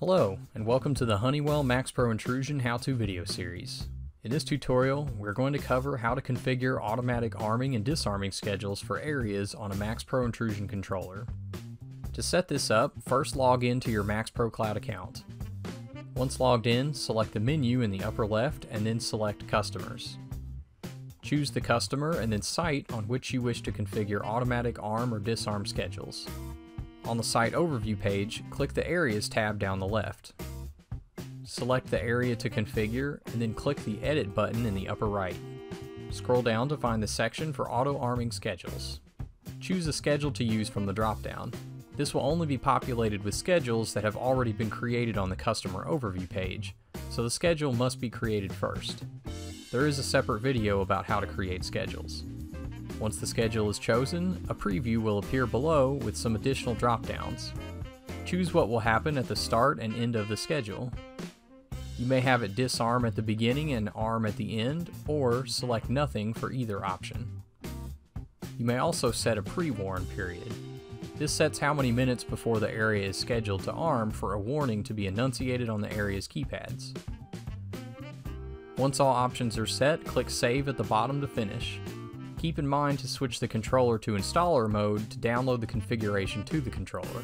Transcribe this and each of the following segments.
Hello, and welcome to the Honeywell MaxPro Intrusion how-to video series. In this tutorial, we're going to cover how to configure automatic arming and disarming schedules for areas on a MaxPro Intrusion controller. To set this up, first log into your MaxPro Cloud account. Once logged in, select the menu in the upper left and then select Customers. Choose the customer and then site on which you wish to configure automatic arm or disarm schedules. On the site overview page, click the Areas tab down the left. Select the area to configure and then click the Edit button in the upper right. Scroll down to find the section for auto arming schedules. Choose a schedule to use from the dropdown. This will only be populated with schedules that have already been created on the customer overview page, so the schedule must be created first. There is a separate video about how to create schedules. Once the schedule is chosen, a preview will appear below with some additional dropdowns. Choose what will happen at the start and end of the schedule. You may have it disarm at the beginning and arm at the end, or select nothing for either option. You may also set a pre-warn period. This sets how many minutes before the area is scheduled to arm for a warning to be enunciated on the area's keypads. Once all options are set, click Save at the bottom to finish. Keep in mind to switch the controller to installer mode to download the configuration to the controller.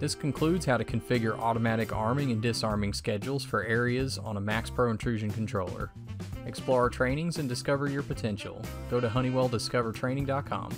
This concludes how to configure automatic arming and disarming schedules for areas on a MaxPro Intrusion controller. Explore our trainings and discover your potential. Go to HoneywellDiscoverTraining.com.